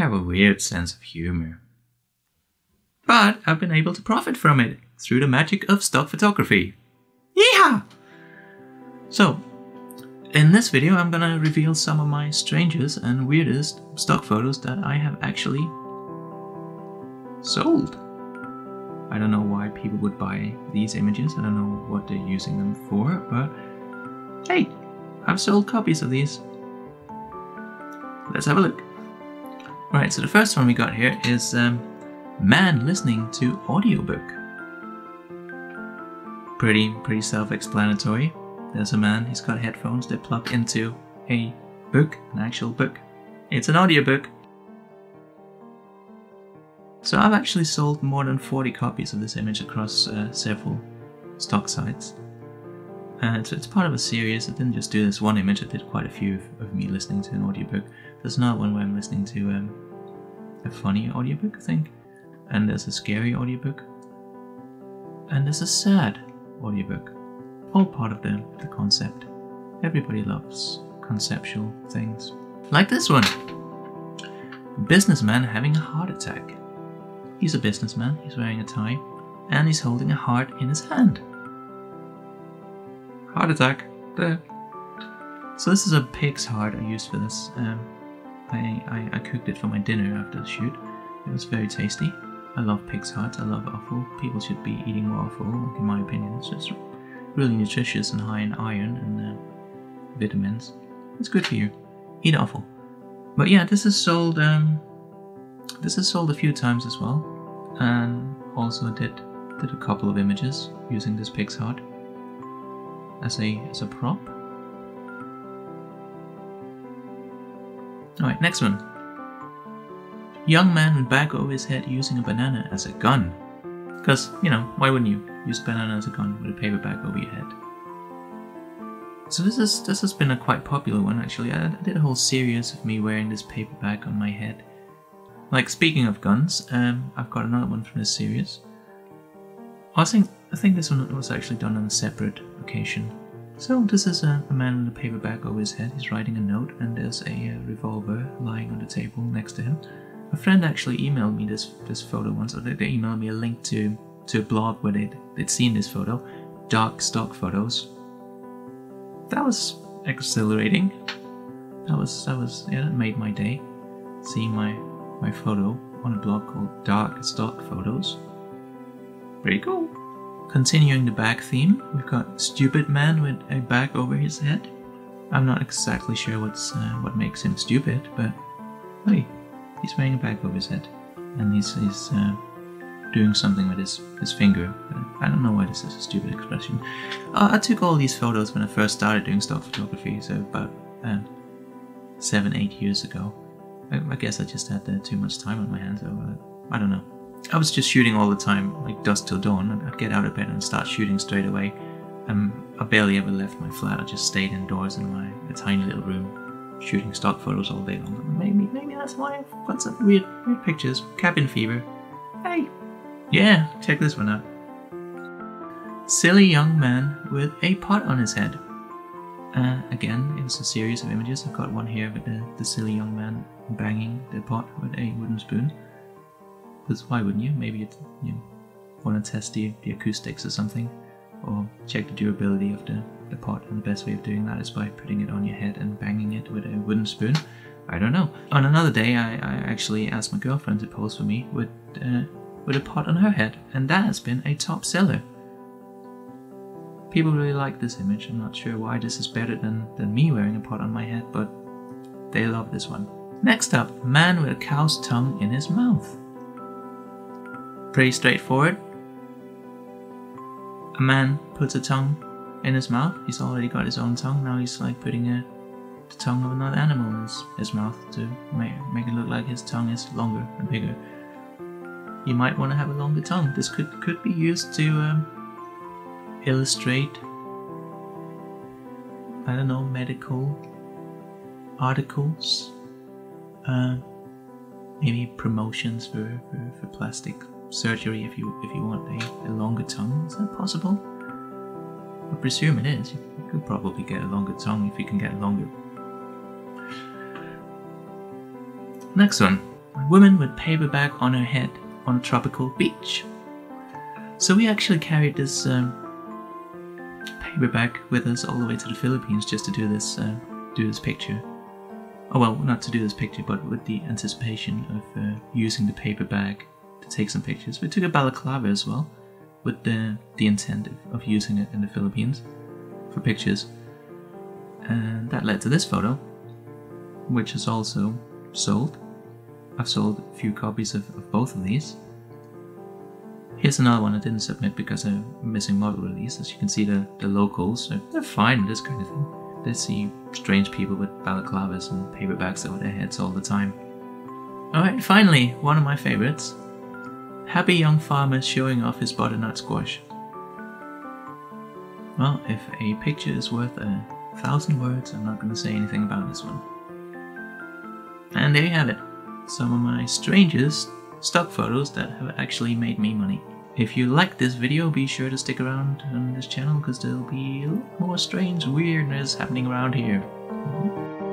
have a weird sense of humor. But I've been able to profit from it through the magic of stock photography. Yeah! So, in this video I'm gonna reveal some of my strangest and weirdest stock photos that I have actually sold. I don't know why people would buy these images, I don't know what they're using them for, but hey, I've sold copies of these. Let's have a look. Right, so the first one we got here is um, man listening to audiobook. Pretty, pretty self-explanatory. There's a man, he's got headphones that plug into a book, an actual book. It's an audiobook. So I've actually sold more than 40 copies of this image across uh, several stock sites. And so it's part of a series. I didn't just do this one image, I did quite a few of, of me listening to an audiobook. There's not one where I'm listening to um, a funny audiobook, I think. And there's a scary audiobook. And there's a sad audiobook. All part of the, the concept. Everybody loves conceptual things. Like this one. Businessman having a heart attack. He's a businessman, he's wearing a tie, and he's holding a heart in his hand. Heart attack. There. So this is a pig's heart I used for this. Um, I, I, I cooked it for my dinner after the shoot. It was very tasty. I love pig's heart, I love offal. People should be eating more offal, in my opinion. It's just really nutritious and high in iron and uh, vitamins. It's good for you. Eat offal. But yeah, this is sold. Um, this is sold a few times as well, and also did did a couple of images using this pig's heart as a as a prop. Alright, next one. Young man with bag over his head using a banana as a gun. Because, you know, why wouldn't you use banana as a gun with a paper bag over your head? So this is this has been a quite popular one actually. I, I did a whole series of me wearing this paper bag on my head. Like speaking of guns, um, I've got another one from this series. I think I think this one was actually done on a separate occasion. So this is a, a man with a paper bag over his head. He's writing a note, and there's a, a, revolver lying on the table next to him. A friend actually emailed me this this photo once. Or they, they emailed me a link to to a blog where they'd they'd seen this photo, dark stock photos. That was exhilarating. That was that was yeah, that made my day. Seeing my my photo on a blog called Dark Stock Photos. Pretty cool. Continuing the bag theme, we've got Stupid Man with a bag over his head. I'm not exactly sure what's uh, what makes him stupid, but hey, he's wearing a bag over his head, and he's, he's uh, doing something with his, his finger. I don't know why this is a stupid expression. Uh, I took all these photos when I first started doing stock photography, so about uh, seven, eight years ago. I, I guess I just had uh, too much time on my hands, so uh, I don't know. I was just shooting all the time, like dusk till dawn. I'd get out of bed and start shooting straight away. Um, I barely ever left my flat. I just stayed indoors in my tiny little room, shooting stock photos all day long. Maybe, maybe that's why I've got some weird, weird pictures. Cabin fever. Hey, yeah, check this one out. Silly young man with a pot on his head. Uh, again, it's a series of images. I've got one here with the, the silly young man banging the pot with a wooden spoon. Because why wouldn't you? Maybe you want to test the, the acoustics or something, or check the durability of the, the pot. And the best way of doing that is by putting it on your head and banging it with a wooden spoon. I don't know. On another day, I, I actually asked my girlfriend to pose for me with uh, with a pot on her head, and that has been a top seller. People really like this image. I'm not sure why this is better than, than me wearing a pot on my head, but they love this one. Next up, man with a cow's tongue in his mouth. Pretty straightforward. A man puts a tongue in his mouth. He's already got his own tongue. Now he's like putting a, the tongue of another animal in his, his mouth to make, make it look like his tongue is longer and bigger. You might want to have a longer tongue. This could could be used to um, illustrate. I don't know medical articles. Uh, maybe promotions for, for, for plastic surgery if you if you want a, a longer tongue. Is that possible? I presume it is. You could probably get a longer tongue if you can get a longer. Next one. A woman with paper bag on her head on a tropical beach. So we actually carried this um, bag with us all the way to the Philippines just to do this uh, do this picture. Oh well, not to do this picture, but with the anticipation of uh, using the paper to take some pictures. We took a balaclava as well, with the the intent of, of using it in the Philippines for pictures, and that led to this photo, which is also sold. I've sold a few copies of, of both of these. Here's another one I didn't submit because I'm missing model release. As you can see, the, the locals, they're fine with this kind of thing. They see strange people with balaclavas and paper bags over their heads all the time. Alright, finally, one of my favorites. Happy young farmer showing off his butternut squash. Well, if a picture is worth a thousand words, I'm not going to say anything about this one. And there you have it. Some of my strangest stock photos that have actually made me money. If you like this video, be sure to stick around on this channel because there'll be a lot more strange weirdness happening around here. Mm-hmm.